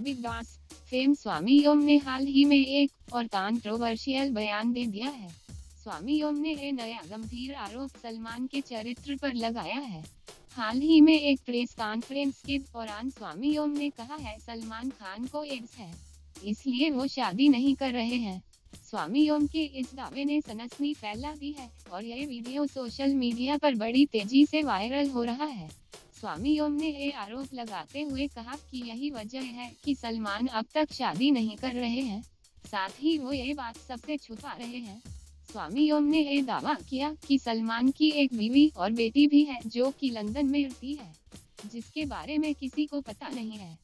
Bigg Boss fame Swami Om ने हाल ही में एक और कॉन्ट्रोवर्शियल बयान दे दिया है। स्वामी ओम ने एक नया गंभीर आरोप सलमान के चरित्र पर लगाया है। हाल ही में एक प्रेस कॉन्फ्रेंस के दौरान स्वामी ओम ने कहा है, सलमान खान को एड्स है, इसलिए वो शादी नहीं कर रहे हैं। स्वामी ओम के इस दावे ने सनसनी फैला दी है और यह वीडियो सोशल मीडिया पर बड़ी तेज़ी से वायरल हो रहा है। स्वामी ओम ने ये आरोप लगाते हुए कहा कि यही वजह है कि सलमान अब तक शादी नहीं कर रहे हैं। साथ ही वो ये बात सबसे छुपा रहे हैं। स्वामी ओम ने ये दावा किया कि सलमान की एक बीवी और बेटी भी है जो कि लंदन में रहती है, जिसके बारे में किसी को पता नहीं है।